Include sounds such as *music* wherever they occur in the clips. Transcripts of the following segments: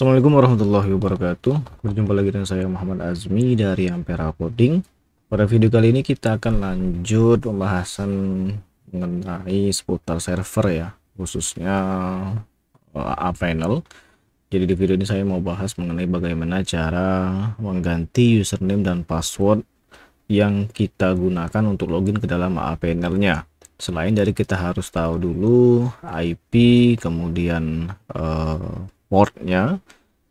Assalamualaikum warahmatullahi wabarakatuh. Berjumpa lagi dengan saya Muhammad Azmi dari Ampera Coding Pada video kali ini kita akan lanjut pembahasan mengenai seputar server ya Khususnya uh, Jadi di video ini saya mau bahas mengenai bagaimana cara mengganti username dan password Yang kita gunakan untuk login ke dalam A-Panelnya Selain dari kita harus tahu dulu IP kemudian uh, portnya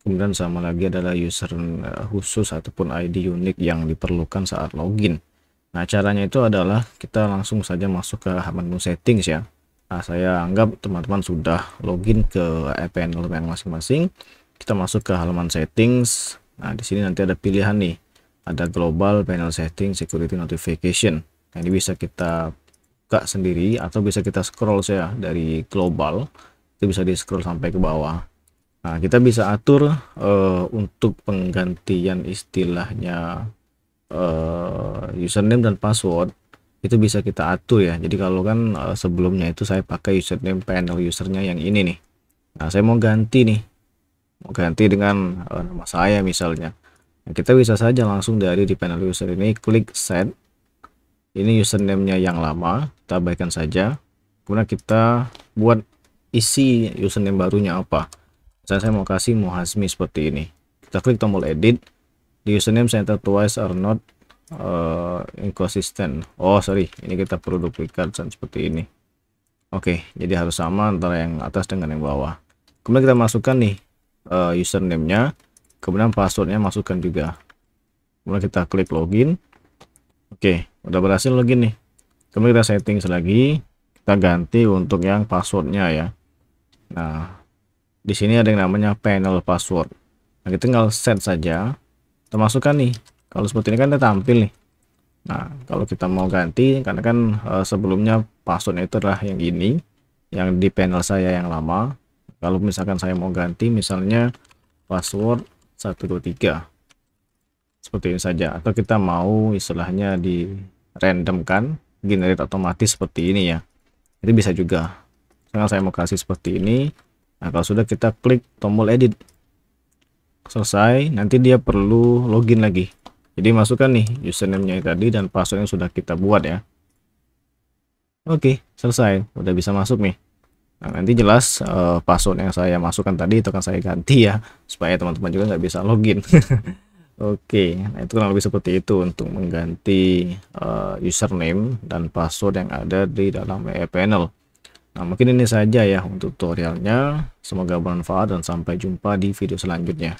kemudian sama lagi adalah user eh, khusus ataupun ID unik yang diperlukan saat login. Nah caranya itu adalah kita langsung saja masuk ke menu settings ya. Nah saya anggap teman-teman sudah login ke panel yang masing-masing. Kita masuk ke halaman settings. Nah di sini nanti ada pilihan nih. Ada global panel setting security notification. Nah ini bisa kita buka sendiri atau bisa kita scroll saya dari global. Itu bisa di scroll sampai ke bawah Nah, kita bisa atur uh, untuk penggantian istilahnya uh, username dan password itu bisa kita atur ya. Jadi kalau kan uh, sebelumnya itu saya pakai username panel usernya yang ini nih. Nah, saya mau ganti nih. Mau ganti dengan uh, nama saya misalnya. Nah, kita bisa saja langsung dari di panel user ini klik set. Ini username-nya yang lama, kita abaikan saja. Kemudian kita buat isi username barunya apa saya, saya mau kasih Muhasmi seperti ini. Kita klik tombol edit. Di username center twice are not uh, inconsistent. Oh sorry. Ini kita perlu duplikat seperti ini. Oke jadi harus sama antara yang atas dengan yang bawah. Kemudian kita masukkan nih uh, username-nya. Kemudian passwordnya masukkan juga. Kemudian kita klik login. Oke udah berhasil login nih. Kemudian kita setting lagi. Kita ganti untuk yang passwordnya ya. Nah di sini ada yang namanya panel password. Nah kita tinggal set saja. Kita masukkan nih. Kalau seperti ini kan kita tampil nih. Nah kalau kita mau ganti karena kan uh, sebelumnya passwordnya itu adalah yang ini yang di panel saya yang lama. Kalau misalkan saya mau ganti misalnya password 123 seperti ini saja. Atau kita mau istilahnya di random kan generate otomatis seperti ini ya. Itu bisa juga. Misalkan saya mau kasih seperti ini Nah, kalau sudah kita klik tombol edit. Selesai, nanti dia perlu login lagi. Jadi masukkan nih username-nya tadi dan password yang sudah kita buat ya. Oke, selesai. Udah bisa masuk nih. Nah, nanti jelas uh, password yang saya masukkan tadi itu akan saya ganti ya supaya teman-teman juga nggak bisa login. *laughs* Oke, nah itu kurang lebih seperti itu untuk mengganti uh, username dan password yang ada di dalam WE panel. Nah, mungkin ini saja ya untuk tutorialnya. Semoga bermanfaat dan sampai jumpa di video selanjutnya.